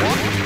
What?